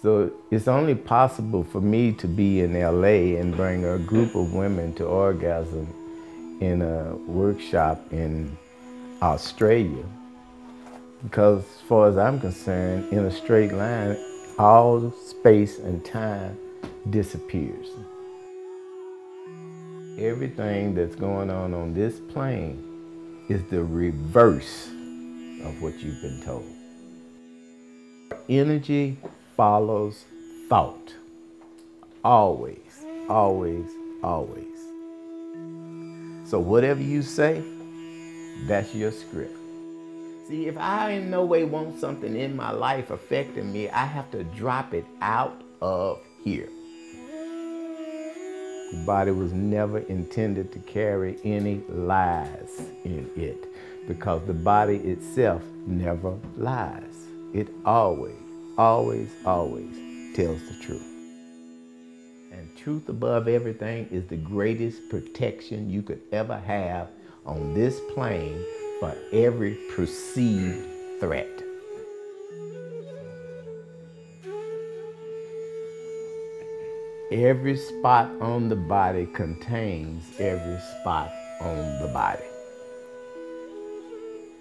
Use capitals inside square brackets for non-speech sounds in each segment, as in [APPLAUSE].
So it's only possible for me to be in LA and bring a group of women to orgasm in a workshop in Australia. Because as far as I'm concerned, in a straight line, all space and time disappears. Everything that's going on on this plane is the reverse of what you've been told. Energy follows thought. Always, always, always. So whatever you say, that's your script. See, if I in no way want something in my life affecting me, I have to drop it out of here. The body was never intended to carry any lies in it because the body itself never lies. It always, always, always tells the truth. And truth above everything is the greatest protection you could ever have on this plane for every perceived threat. Every spot on the body contains every spot on the body.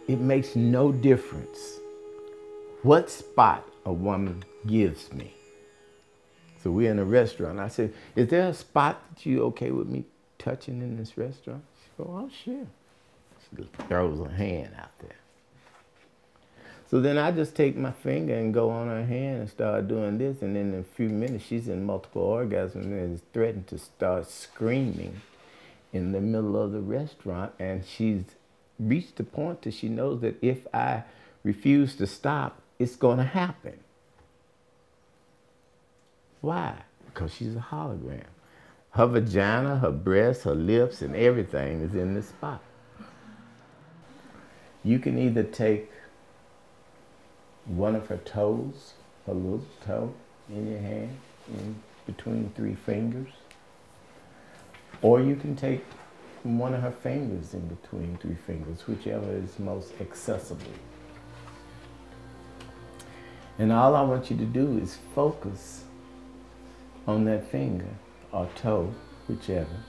It makes no difference what spot a woman gives me. So we're in a restaurant. I said, is there a spot that you okay with me touching in this restaurant? She goes, oh, sure. She throws her hand out there. So then I just take my finger and go on her hand and start doing this. And then in a few minutes, she's in multiple orgasms and is threatened to start screaming in the middle of the restaurant. And she's reached the point that she knows that if I refuse to stop, it's going to happen. Why? Because she's a hologram. Her vagina, her breasts, her lips, and everything is in this spot. You can either take one of her toes, her little toe, in your hand, in between three fingers. Or you can take one of her fingers in between three fingers, whichever is most accessible. And all I want you to do is focus on that finger or toe, whichever,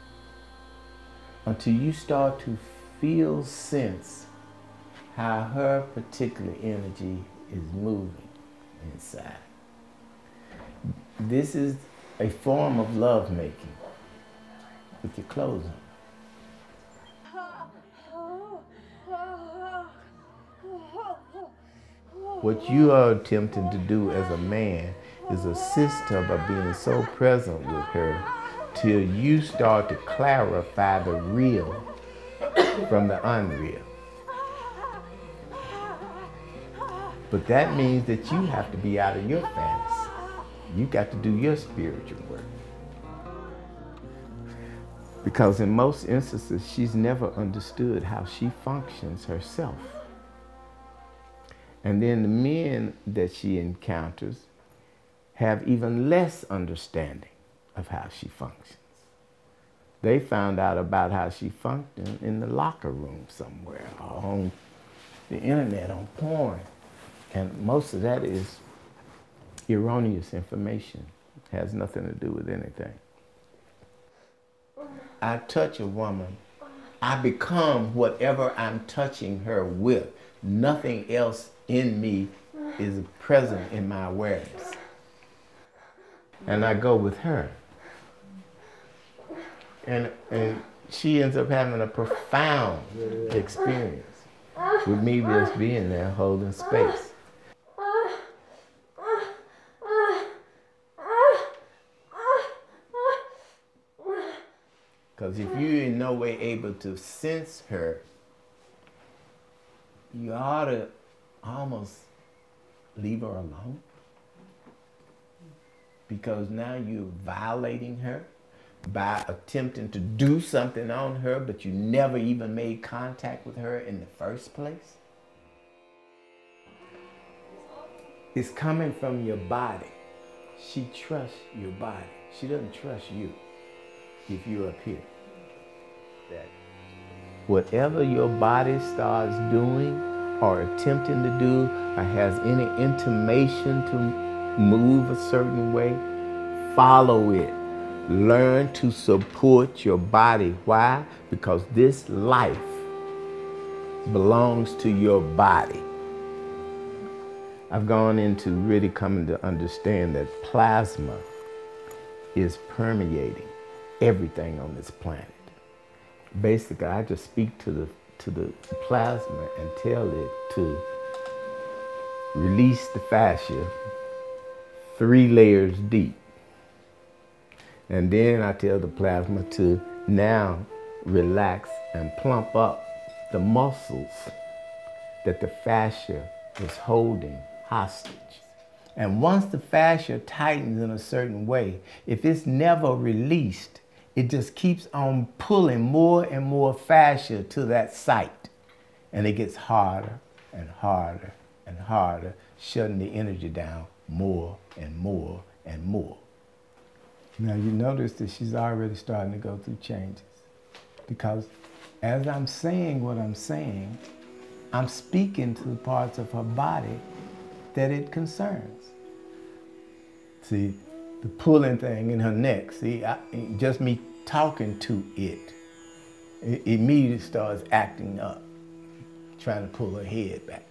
until you start to feel, sense how her particular energy is moving inside. This is a form of love making with your clothes on. What you are attempting to do as a man is assist her by being so present with her till you start to clarify the real from the unreal. But that means that you have to be out of your fantasy. You got to do your spiritual work. Because in most instances, she's never understood how she functions herself. And then the men that she encounters have even less understanding of how she functions. They found out about how she functioned in the locker room somewhere, or on the internet, on porn. And most of that is erroneous information. It has nothing to do with anything. I touch a woman, I become whatever I'm touching her with. Nothing else in me is present in my awareness. And I go with her. And, and she ends up having a profound experience with me just being there holding space. Because if you're in no way able to sense her, you ought to almost leave her alone. Because now you're violating her by attempting to do something on her, but you never even made contact with her in the first place. It's coming from your body. She trusts your body. She doesn't trust you if you're up here. That whatever your body starts doing or attempting to do or has any intimation to move a certain way, follow it. Learn to support your body. Why? Because this life belongs to your body. I've gone into really coming to understand that plasma is permeating everything on this planet. Basically, I just speak to the to the plasma and tell it to release the fascia three layers deep. And then I tell the plasma to now relax and plump up the muscles that the fascia is holding hostage. And once the fascia tightens in a certain way, if it's never released, it just keeps on pulling more and more fascia to that site. And it gets harder and harder and harder, shutting the energy down more and more and more. Now you notice that she's already starting to go through changes. Because as I'm saying what I'm saying, I'm speaking to the parts of her body that it concerns. See, the pulling thing in her neck, see, I, just me talking to it, it immediately starts acting up, trying to pull her head back.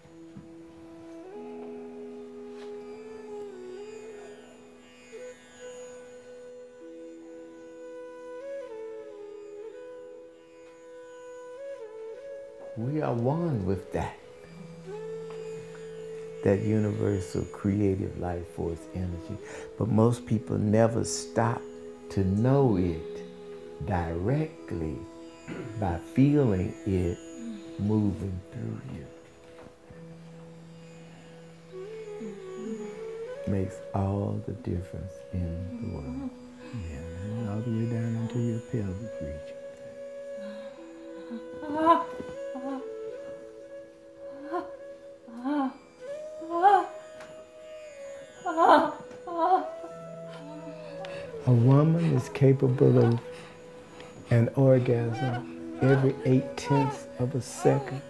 We are one with that. That universal creative life force energy. But most people never stop to know it directly by feeling it moving through you. Makes all the difference in the world. Yeah, all the way down into your pelvic region. A woman is capable of an orgasm every eight tenths of a second.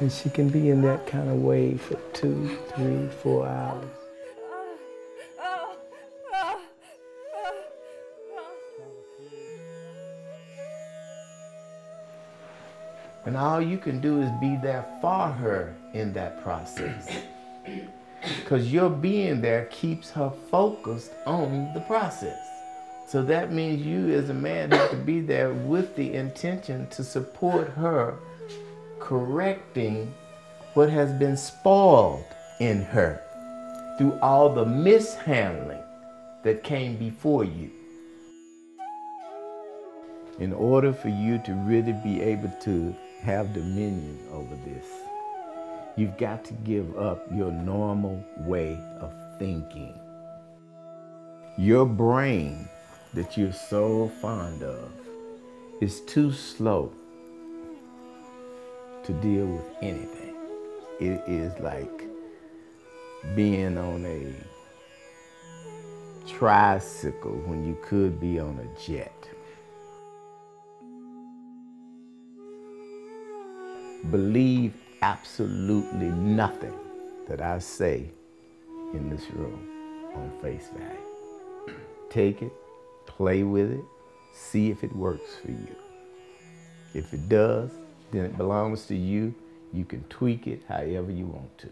And she can be in that kind of way for two, three, four hours. And all you can do is be there for her in that process. [COUGHS] Because your being there keeps her focused on the process. So that means you as a man have to be there with the intention to support her correcting what has been spoiled in her through all the mishandling that came before you. In order for you to really be able to have dominion over this, you've got to give up your normal way of thinking. Your brain that you're so fond of is too slow to deal with anything. It is like being on a tricycle when you could be on a jet. Believe absolutely nothing that I say in this room on face value. Take it play with it, see if it works for you. If it does, then it belongs to you. You can tweak it however you want to.